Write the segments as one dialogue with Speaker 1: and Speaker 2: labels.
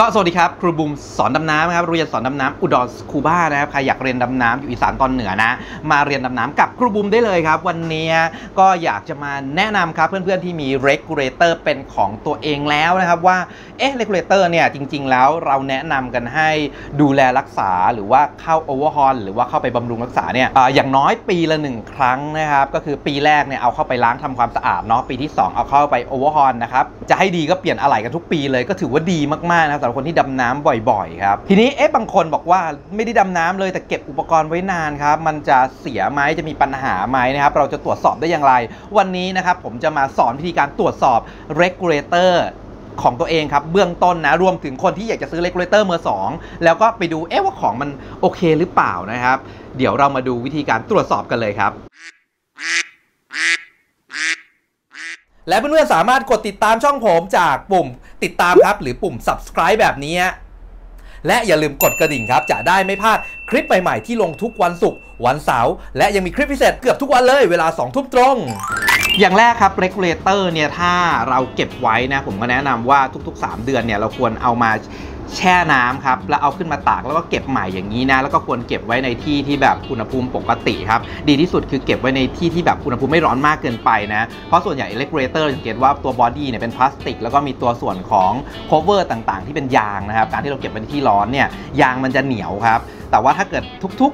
Speaker 1: ก็สวัสดีครับ ครูบุมสอนดำน้ำครับเรียนสอนดำน้ำอุดรคูบ้านะครับใครอยากเรียนดำน้ำอยู่อีสานตอนเหนือนะ มาเรียนดำน้ำกับครูบุมได้เลยครับ วันนี้ก็อยากจะมาแนะนำครับเพื่อนๆที่มี regulator เป็นของตัวเองแล้วนะครับว่าเอ๊ะ regulator เนี่ยจริง ๆ แล้วเราแนะนำกันให้ดูแลรักษาหรือว่าเข้า overhaul หรือว่าเข้าไปบำรุงรักษาเนี่ยอย่างน้อยปีละหนึ่งครั้งนะครับก็คือปีแรกเนี่ยเอาเข้าไปล้างทำความสะอาดเนาะปีที่ 2 เอาเข้าไป overhaul นะครับจะให้ดีก็เปลี่ยนอะไหล่กันทุกปีเลยก็ถือว่าดีมากๆนะครับหรับคนที่ดำน้ำบ่อยๆครับทีนี้เอ๊ะบางคนบอกว่าไม่ได้ดำน้ำเลยแต่เก็บอุปกรณ์ไว้นานครับมันจะเสียไหมจะมีปัญหาไหมนะครับเราจะตรวจสอบได้อย่างไร วันนี้นะครับผมจะมาสอนวิธีการตรวจสอบ regulator ของตัวเองครับ เบื้องต้นนะ รวมถึงคนที่อยากจะซื้อ regulator มือสองแล้วก็ไปดูเอ๊ะว่าของมันโอเคหรือเปล่านะครับ เดี๋ยวเรามาดูวิธีการตรวจสอบกันเลยครับ และเพื่อนๆสามารถกดติดตามช่องผมจากปุ่มติดตามครับ หรือปุ่ม subscribe แบบนี้ และอย่าลืมกดกระดิ่งครับ จะได้ไม่พลาดคลิปใหม่ๆ ที่ลงทุกวันศุกร์วันเสาร์และยังมีคลิปพิเศษเกือบทุกวันเลยเวลา2ทุ่มตรง อย่างแรกครับ regulator เนี่ยถ้าเราเก็บไว้นะผมก็แนะนำว่าทุก ๆ 3 เดือนเนี่ยเราควรเอามา แช่น้ำครับแล้วเอาขึ้นมาตากแล้วก็เก็บใหม่อย่างนี้นะแล้วก็ควรเก็บไว้ในที่ที่แบบอุณหภูมิปกติครับดีที่สุดคือเก็บไว้ในที่ที่แบบอุณหภูมิไม่ร้อนมากเกินไปนะเพราะส่วนใหญ่อิเล็กเรเตอร์สังเกตว่าตัวบอดี้เนี่ยเป็นพลาสติก แล้วก็มีตัวส่วนของ cover ต่างๆ ที่เป็นยางนะครับการที่เราเก็บไว้ในที่ร้อนเนี่ยยางมันจะเหนียวครับแต่ว่าถ้าเกิดทุก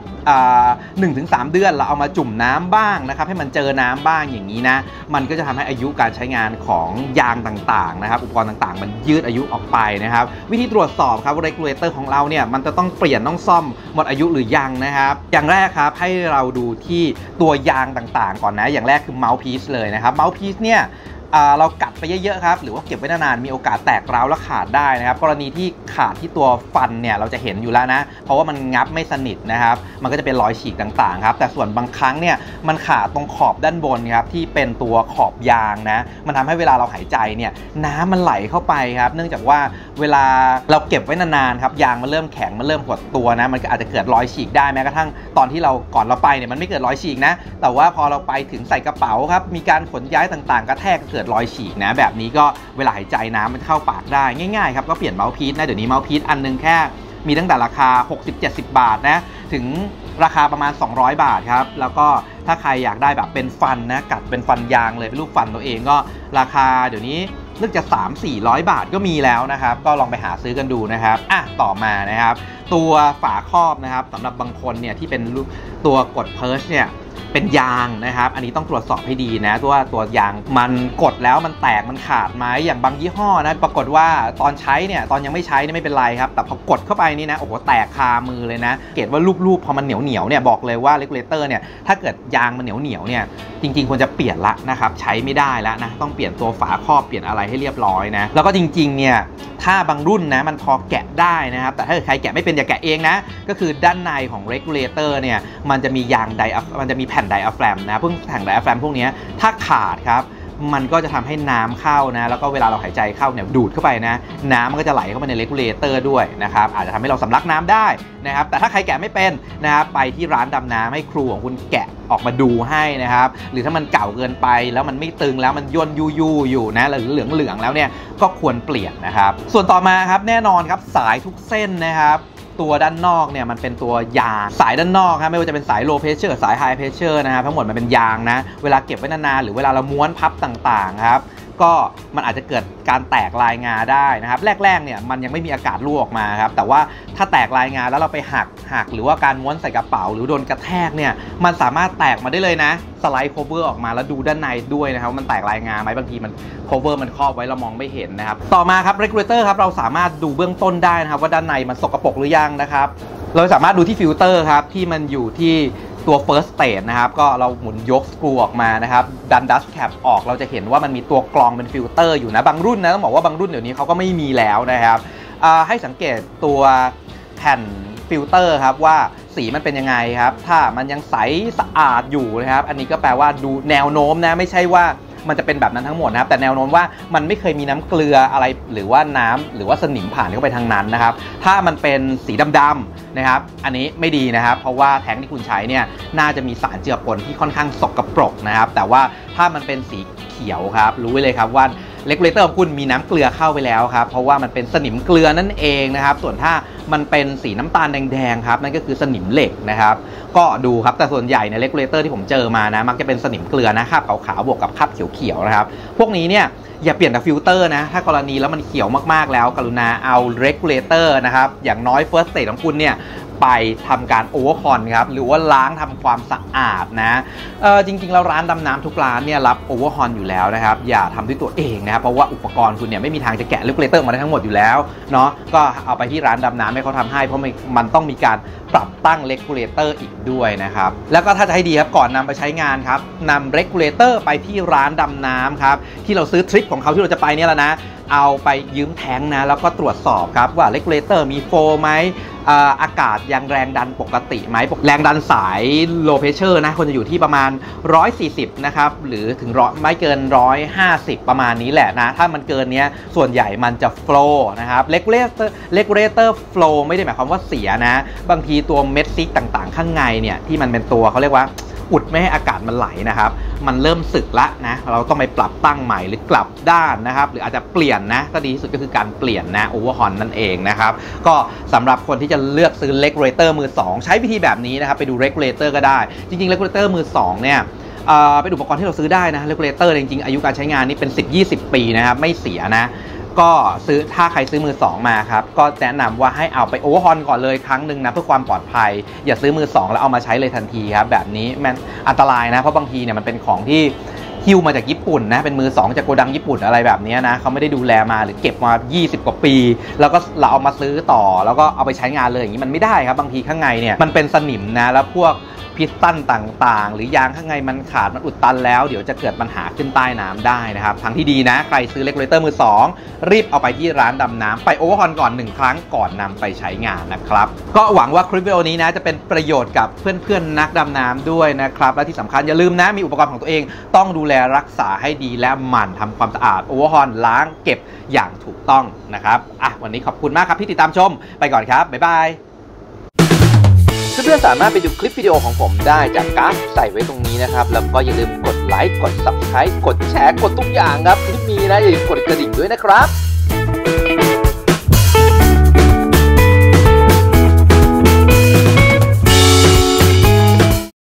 Speaker 1: ๆหนึ่งถึงสเดือนเราเอามาจุ่มน้ำบ้างนะครับให้มันเจอน้ำบ้างอย่างนี้นะมันก็จะทำให้อายุการใช้งานของยางต่างๆนะครับอุปกรณ์ต่างๆ มันยืดอายุออกไปนะครับวิธีตรวจสอบครับ regulator ของเราเนี่ยมันจะต้องเปลี่ยนต้องซ่อมหมดอายุหรือยังนะครับอย่างแรกครับให้เราดูที่ตัวยางต่างๆ ก่อนนะอย่างแรกคือ mouthpiece เลยนะครับ mouthpiece เนี่ย เรากัดไปเยอะๆครับหรือว่าเก็บไว้นานๆมีโอกาสแตกร้าวและขาดได้นะครับ กรณีที่ขาดที่ตัวฟันเนี่ยเราจะเห็นอยู่แล้วนะ เพราะว่ามันงับไม่สนิทนะครับ มันก็จะเป็นรอยฉีกต่างๆครับแต่ส่วนบางครั้งเนี่ยมันขาดตรงขอบด้านบนครับที่เป็นตัวขอบยางนะมันทำให้เวลาเราหายใจเนี่ยน้ำมันไหลเข้าไปครับ เนื่องจากว่าเวลาเราเก็บไว้นานๆครับยางมันเริ่มแข็งมันเริ่มหดตัวนะมันก็อาจจะเกิดรอยฉีกได้แม้กระทั่งตอนที่เราก่อนเราไปเนี่ยมันไม่เกิดรอยฉีกนะแต่ว่าพอเราไปถึงใส่กระเป๋าครับมีการขนย้ายต่างๆ กระแทกเกิดรอยฉีกนะ แบบนี้ก็เวลาหายใจน้ำมันเข้าปากได้ง่ายๆครับก็เปลี่ยนเมาส์พีซนะเดี๋ยวนี้เมาส์พีซอันนึงแค่มีตั้งแต่ราคา 60-70 บาทนะ ถึงราคาประมาณ 200 บาทครับ แล้วก็ถ้าใครอยากได้แบบเป็นฟันนะ กัดเป็นฟันยางเลย เป็นรูปฟันตัวเองก็ราคาเดี๋ยวนี้นึกจะ 3 400 บาทก็มีแล้วนะครับ ก็ลองไปหาซื้อกันดูนะครับ อะ ต่อมานะครับ ตัวฝาครอบนะครับสำหรับบางคนเนี่ยที่เป็นตัวกด purge เนี่ย เป็นยางนะครับ อันนี้ต้องตรวจสอบให้ดีนะว่าตัวยางมันกดแล้วมันแตกมันขาดไหมอย่างบางยี่ห้อนะปรากฏว่าตอนใช้เนี่ยตอนยังไม่ใช้นี่ไม่เป็นไรครับ แต่พอกดเข้าไปนี่นะโอ้โหแตกคามือเลยนะ สังเกตว่าลูบๆพอมันเหนียวเหนียวเนี่ยบอกเลยว่า regulator เนี่ยถ้าเกิดยางมันเหนียวเหนียวเนี่ยจริงๆควรจะเปลี่ยนละนะครับใช้ไม่ได้แล้วนะต้องเปลี่ยนตัวฝาครอบเปลี่ยนอะไรให้เรียบร้อยนะแล้วก็จริงๆเนี่ยถ้าบางรุ่นนะมันพอแกะได้นะครับแต่ถ้าเกิดใครแกะไม่เป็นอย่าแกะเองนะก็คือด้านในของ regulator เนี่ยมันจะมียาง dia มันจะมีแผ่นไดอะแฟรมนะซึ่งแผ่นไดอะแฟรมพวกนี้ถ้าขาดครับมันก็จะทำให้น้ำเข้านะแล้วก็เวลาเราหายใจเข้าเนี่ยดูดเข้าไปนะน้ำมันก็จะไหลเข้ามาใน regulator ด้วยนะครับอาจจะทำให้เราสำลักน้ำได้นะครับแต่ถ้าใครแกะไม่เป็นนะครับไปที่ร้านดำน้ำให้ครูของคุณแกะออกมาดูให้นะครับหรือถ้ามันเก่าเกินไปแล้วมันไม่ตึงแล้วมันย่นยูยูอยู่นะหรือเหลืองเหลืองแล้วเนี่ยก็ควรเปลี่ยนนะครับส่วนต่อมาครับแน่นอนครับสายทุกเส้นนะครับตัวด้านนอกเนี่ยมันเป็นตัวยางสายด้านนอกครับไม่ว่าจะเป็นสาย low pressure สาย high pressure นะครับทั้งหมดมันเป็นยางนะ เวลาเก็บไว้นานๆหรือเวลาเราม้วนพับต่างๆครับ ก็มันอาจจะเกิดการแตกลายงาได้นะครับ แรกๆเนี่ยมันยังไม่มีอากาศรั่วออกมาครับ แต่ว่าถ้าแตกลายงาแล้วเราไปหักหักหรือว่าการม้วนใส่กระเป๋า หรือโดนกระแทกเนี่ยมันสามารถแตกมาได้เลยนะ slide cover ออกมาแล้วดูด้านในด้วยนะครับมันแตกลายงาไหมบางทีมัน cover มันครอบไว้เรามองไม่เห็นนะครับ ต่อมาครับ regulator ครับเราสามารถดูเบื้องต้นได้นะครับว่าด้านในมันสกปรกหรือยังนะครับเราสามารถดูที่ฟิลเตอร์ครับที่มันอยู่ที่ ตัว first stage นะครับ ก็เราหมุนยกสกรูออกมานะครับ ดัน dust cap ออกเราจะเห็นว่ามันมีตัวกรองเป็นฟิลเตอร์อยู่นะ บางรุ่นนะ ต้องบอกว่าบางรุ่นเดี๋ยวนี้เขาก็ไม่มีแล้วนะครับ ให้สังเกตตัวแผ่นฟิลเตอร์ครับว่าสีมันเป็นยังไงครับ ถ้ามันยังใสสะอาดอยู่นะครับ อันนี้ก็แปลว่าดูแนวโน้มนะ ไม่ใช่ว่า มันจะเป็นแบบนั้นทั้งหมดนะครับแต่แนวโน้มว่ามันไม่เคยมีน้ำเกลืออะไรหรือว่าน้ำหรือว่าสนิมผ่านเข้าไปทางนั้นนะครับถ้ามันเป็นสีดำๆนะครับอันนี้ไม่ดีนะครับ เพราะว่าแท้งที่คุณใช้เนี่ยน่าจะมีสารเจือปนที่ค่อนข้างสกปรกนะครับแต่ว่าถ้ามันเป็นสีเขียวครับรู้ไว้เลยครับว่า regulator ของคุณมีน้ำเกลือเข้าไปแล้วครับ เพราะว่ามันเป็นสนิมเกลือนั่นเองนะครับ ส่วนถ้ามันเป็นสีน้ำตาลแดงๆครับนั่นก็คือสนิมเหล็กนะครับ ก็ดูครับแต่ส่วนใหญ่ใน regulator ที่ผมเจอมานะมักจะเป็นสนิมเกลือนะคราบขาวๆบวกกับคราบเขียวๆนะครับ พวกนี้เนี่ย อย่าเปลี่ยนแต่ฟิลเตอร์นะ ถ้ากรณีแล้วมันเขียวมากๆแล้ว กรุณาเอา regulator นะครับ อย่างน้อย first stage ของคุณเนี่ยไปทำการโอเวอร์คอนครับ หรือว่าล้างทำความสะอาดนะเออจริงๆ แล้วร้านดำน้ำทุกร้านเนี่ยรับโอเวอร์คอนอยู่แล้วนะครับ อย่าทำด้วยตัวเองนะครับ เพราะว่าอุปกรณ์คุณเนี่ยไม่มีทางจะแกะ regulator มาได้ทั้งหมดอยู่แล้วเนาะก็เอาไปที่ร้านดำน้ำให้เขาทำให้ เพราะมันต้องมีการปรับตั้ง regulator อีกด้วยนะครับ แล้วก็ถ้าจะให้ดีครับก่อนนำไปใช้งานครับนำ regulator ไปที่ร้านดำน้ำครับที่เราซื้อทริปของเขาที่เราจะไปเนี่ยแหละนะ เอาไปยืมแท้งนะ แล้วก็ตรวจสอบครับว่า regulator มี flow ไหมอากาศยังแรงดันปกติไหมแรงดันสาย low pressure นะควรจะอยู่ที่ประมาณ 140 นะครับ หรือถึงร้อยไม่เกิน 150 ประมาณนี้แหละนะ ถ้ามันเกินเนี้ยส่วนใหญ่มันจะ flow นะครับ regulator regulator flow ไม่ได้หมายความว่าเสียนะ บางทีตัวเม็ดซิกต่างๆ ข้างในเนี่ยที่มันเป็นตัวเขาเรียกว่า อุดไม่ให้อากาศมันไหลนะครับ มันเริ่มสึกละนะ เราต้องไปปรับตั้งใหม่หรือกลับด้านนะครับ หรืออาจจะเปลี่ยนนะ ก็ดีที่สุดก็คือการเปลี่ยนนะโอเวอร์ฮอนนั่นเองนะครับ ก็สำหรับคนที่จะเลือกซื้อ regulator มือ 2 ใช้วิธีแบบนี้นะครับ ไปดู regulator ก็ได้ จริงๆ regulator มือ 2 เนี่ยเป็นอุปกรณ์ที่เราซื้อได้นะ regulator จริงๆ อายุการใช้งานนี่เป็น 10-20 ปีนะครับ ไม่เสียนะ ก็ซื้อถ้าใครซื้อมือ 2 มาครับ ก็แนะนำว่าให้เอาไปโอเวอร์ฮอนก่อนเลยครั้งหนึ่งนะเพื่อความปลอดภัย อย่าซื้อมือ 2 แล้วเอามาใช้เลยทันทีครับแบบนี้มันอันตรายนะเพราะบางทีเนี่ยมันเป็นของที่ หิ้วมาจากญี่ปุ่นนะเป็นมือ 2 จากโกดังญี่ปุ่นอะไรแบบนี้นะเขาไม่ได้ดูแลมาหรือเก็บมา 20 กว่าปี แล้วก็เราเอามาซื้อต่อ แล้วก็เอาไปใช้งานเลยอย่างนี้มันไม่ได้ครับบางทีข้างในเนี่ยมันเป็นสนิมนะแล้วพวก piston ต่างๆ หรือยางข้างในมันขาดมันอุดตันแล้ว เดี๋ยวจะเกิดปัญหาขึ้นใต้น้ำได้นะครับทางที่ดีนะ ใครซื้อ regulator มือ 2 รีบเอาไปที่ร้านดำน้ำไปโอเวอร์ฮอนก่อน 1 ครั้งก่อนนำไปใช้งานนะครับ ก็หวังว่าคลิปวิดีโอนี้นะจะเป็นประโยชน์กับเพื่อนๆนักดำน้ำด้วยนะครับ และที่สำคัญอย่าลืมนะมีอุปกรณ์ของตัวเองต้องดูแลรักษาให้ดีและหมั่นทำความสะอาดโอเวอร์ฮอนล้างเก็บอย่างถูกต้องนะครับอะวันนี้ขอบคุณมากครับที่ติดตามชมไปก่อนครับ บ๊ายบายเพื่อนๆสามารถไปดูคลิปวิดีโอของผมได้จากกราฟใส่ไว้ตรงนี้นะครับ แล้วก็อย่าลืมกดไลค์กด subscribe กดแชร์กดทุกอย่างครับคลิปนี้นะอย่าลืมกดกระดิ่งด้วยนะครับ